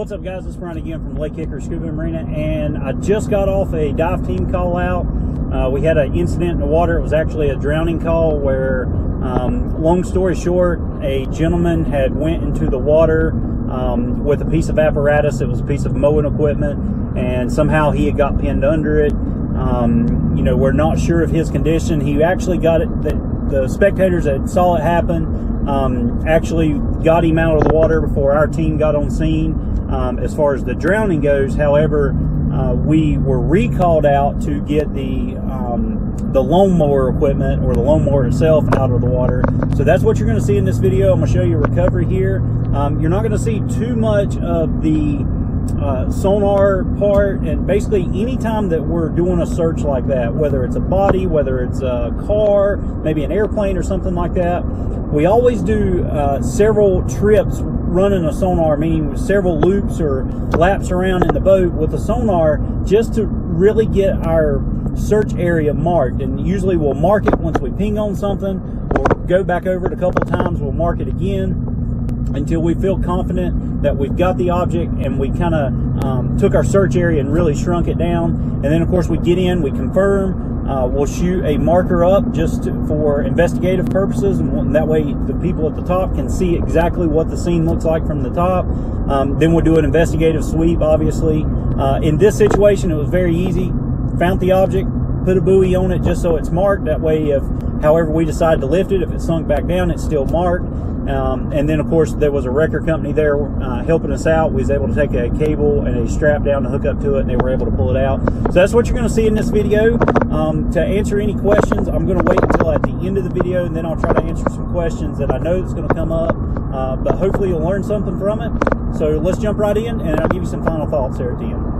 What's up, guys? It's Bryan again from Lake Hickory Scuba Marina, and I just got off a dive team call out. Uh, we had an incident in the water. It was actually a drowning call where, um, long story short, a gentleman had went into the water um, with a piece of apparatus. It was a piece of mowing equipment, and somehow he had got pinned under it. Um, you know, we're not sure of his condition. He actually got it. The, the spectators that saw it happen um, actually got him out of the water before our team got on scene. Um, as far as the drowning goes, however, uh, we were recalled out to get the um, the lawnmower equipment or the lawnmower itself out of the water. So that's what you're going to see in this video. I'm going to show you recovery here. Um, you're not going to see too much of the uh, sonar part and basically anytime that we're doing a search like that whether it's a body whether it's a car maybe an airplane or something like that we always do uh, several trips running a sonar meaning with several loops or laps around in the boat with a sonar just to really get our search area marked. And usually we'll mark it once we ping on something. We'll go back over it a couple times. We'll mark it again until we feel confident that we've got the object and we kind of um, took our search area and really shrunk it down. And then, of course, we get in, we confirm, uh, we'll shoot a marker up just for investigative purposes, and that way the people at the top can see exactly what the scene looks like from the top. Um, then we'll do an investigative sweep, obviously. Uh, in this situation, it was very easy. Found the object, put a buoy on it just so it's marked. That way, if however we decide to lift it, if it sunk back down, it's still marked. Um, and then, of course, there was a wrecker company there uh, helping us out. We was able to take a cable and a strap down to hook up to it, and they were able to pull it out. So that's what you're going to see in this video. Um, to answer any questions, I'm going to wait until at the end of the video, and then I'll try to answer some questions that I know that's going to come up. Uh, but hopefully, you'll learn something from it. So let's jump right in, and I'll give you some final thoughts there at the end.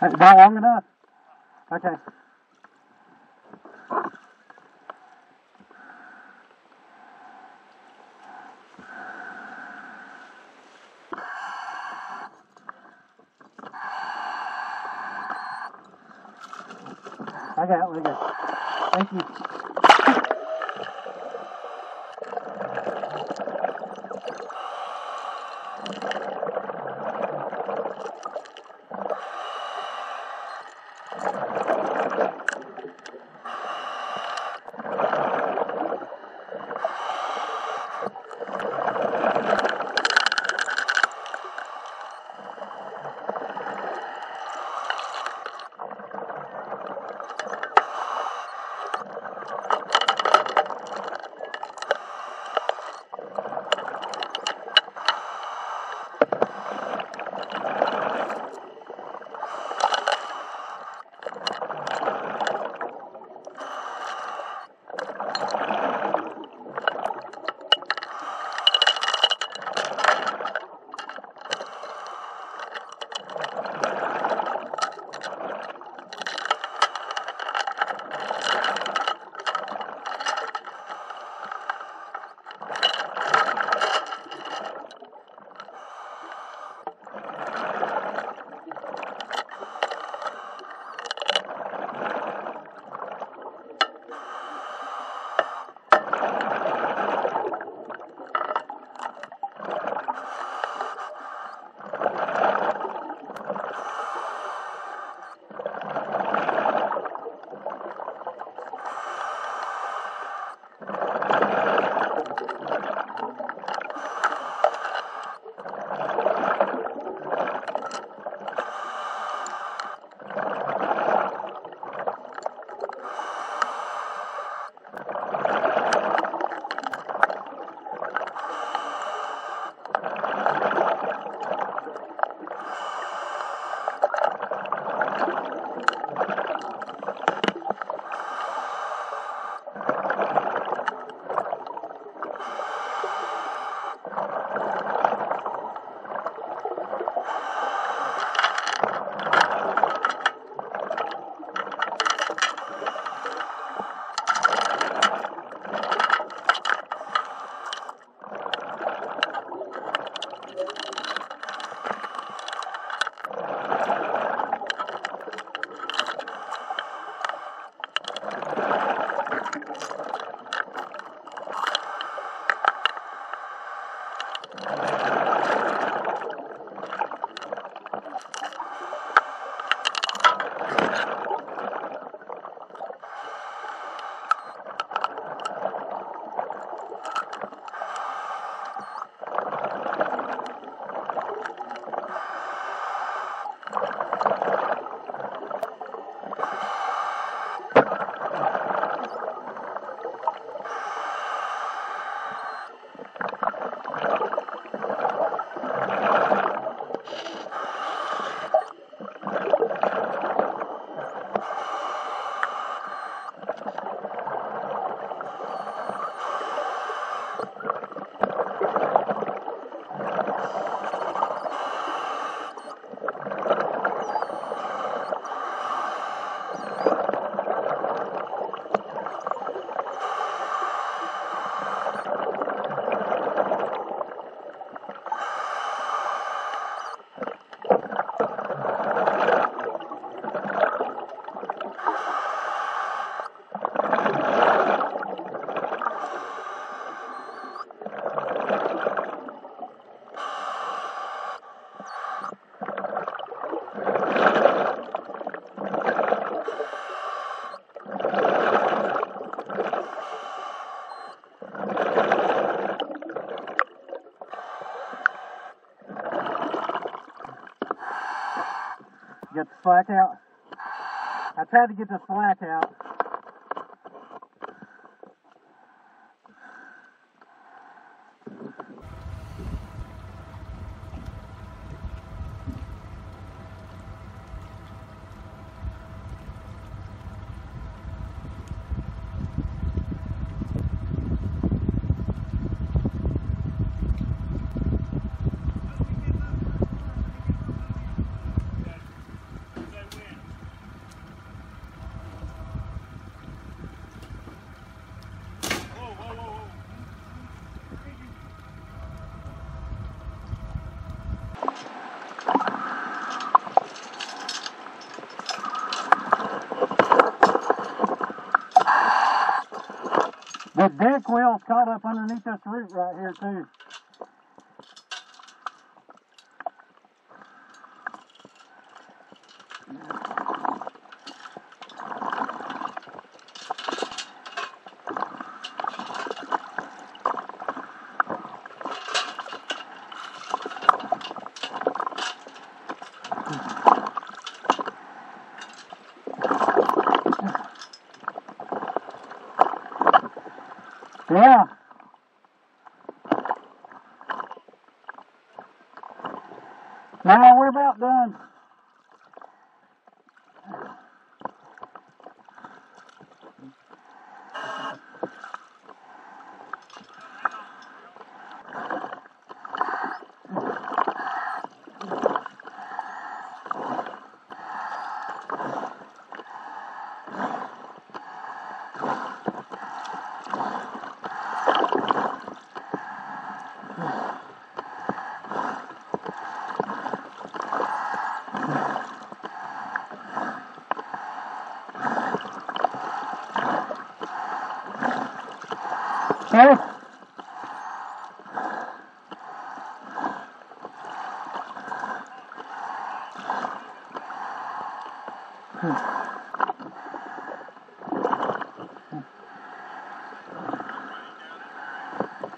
That's about long enough? Okay. I got it, it. Thank you. Slack out. I tried to get the slack out. Caught up underneath this root right here too. Yeah. Now we're about done. Okay.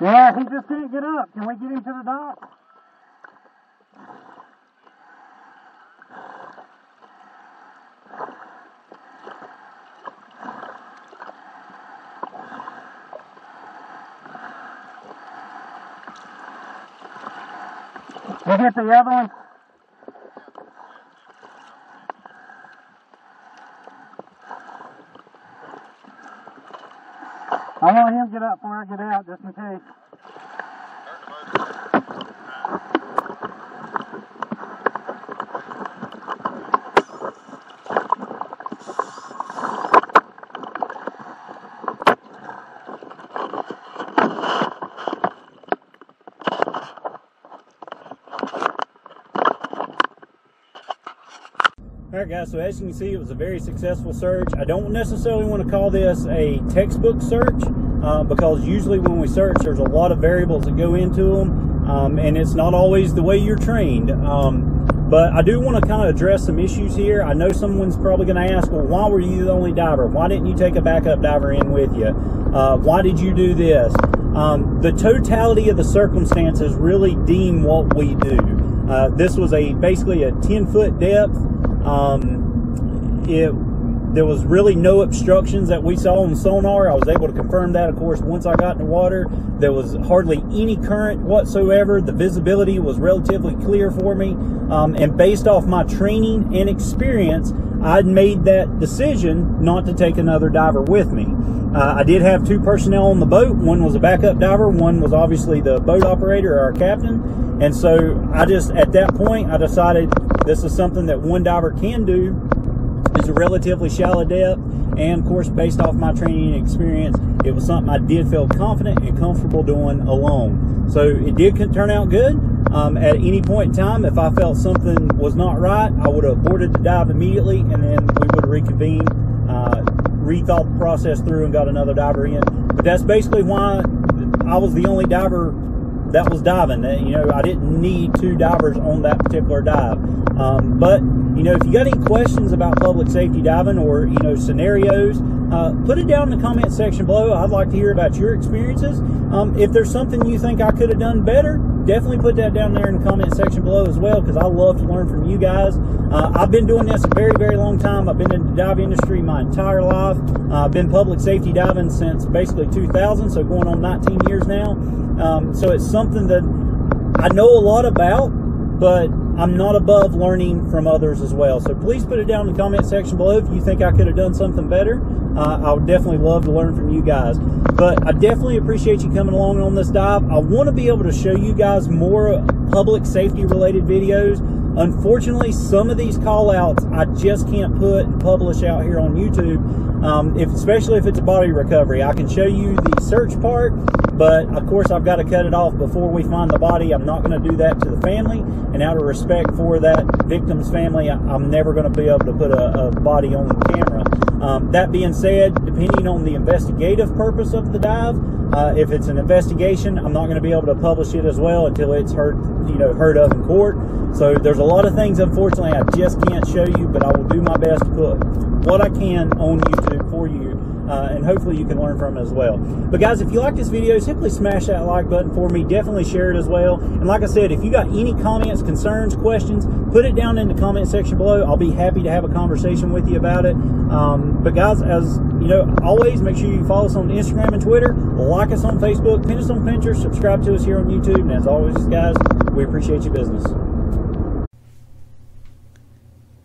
Yeah, he just can't get up. Can we get him to the dock? We'll get the other one. I want him to get up before I get out, just in case. All right, guys, so as you can see, it was a very successful search. I don't necessarily want to call this a textbook search uh, because usually when we search, there's a lot of variables that go into them, um, and it's not always the way you're trained. Um, but I do want to kind of address some issues here. I know someone's probably going to ask, well, why were you the only diver? Why didn't you take a backup diver in with you? Uh, why did you do this? Um, the totality of the circumstances really deem what we do. Uh, this was a basically a 10 foot depth um, it there was really no obstructions that we saw on sonar. I was able to confirm that, of course, once I got in the water. There was hardly any current whatsoever. The visibility was relatively clear for me. Um, and based off my training and experience, I'd made that decision not to take another diver with me. Uh, I did have two personnel on the boat. One was a backup diver. One was obviously the boat operator or our captain. And so I just, at that point, I decided this is something that one diver can do. It's a relatively shallow depth. And of course, based off my training and experience, it was something I did feel confident and comfortable doing alone. So it did turn out good. Um, at any point in time, if I felt something was not right, I would have aborted the dive immediately and then we would have reconvened, uh, rethought the process through and got another diver in. But that's basically why I was the only diver that was diving. You know, I didn't need two divers on that particular dive. Um, but you know, if you got any questions about public safety diving or you know scenarios, uh, put it down in the comment section below. I'd like to hear about your experiences. Um, if there's something you think I could have done better, definitely put that down there in the comment section below as well because I love to learn from you guys. Uh, I've been doing this a very, very long time. I've been in the dive industry my entire life. Uh, I've been public safety diving since basically 2000, so going on 19 years now. Um, so it's something that I know a lot about, but I'm not above learning from others as well. So please put it down in the comment section below if you think I could have done something better. Uh, I would definitely love to learn from you guys. But I definitely appreciate you coming along on this dive. I want to be able to show you guys more public safety related videos. Unfortunately, some of these call outs I just can't put and publish out here on YouTube, um, if, especially if it's a body recovery. I can show you the search part, but of course I've got to cut it off before we find the body. I'm not going to do that to the family, and out of respect for that victim's family, I, am never going to be able to put a, a body on camera. Um, that being said, depending on the investigative purpose of the dive, uh, if it's an investigation, I'm not going to be able to publish it as well until it's heard, you know, heard of in court. So there's a lot of things, unfortunately, I just can't show you, but I will do my best to put what I can on YouTube for you uh, and hopefully you can learn from it as well. But guys, if you like this video, simply smash that like button for me. Definitely share it as well. And like I said, if you got any comments, concerns, questions, put it down in the comment section below. I'll be happy to have a conversation with you about it. Um, but guys, as you know, always make sure you follow us on Instagram and Twitter, like us on Facebook, pin us on Pinterest, subscribe to us here on YouTube. And as always, guys, we appreciate your business.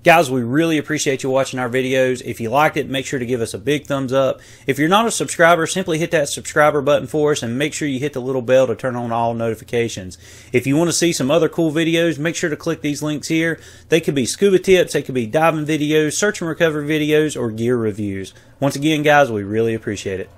Guys, we really appreciate you watching our videos. If you liked it, make sure to give us a big thumbs up. If you're not a subscriber, simply hit that subscriber button for us and make sure you hit the little bell to turn on all notifications. If you want to see some other cool videos, make sure to click these links here. They could be scuba tips, they could be diving videos, search and recovery videos, or gear reviews. Once again, guys, we really appreciate it.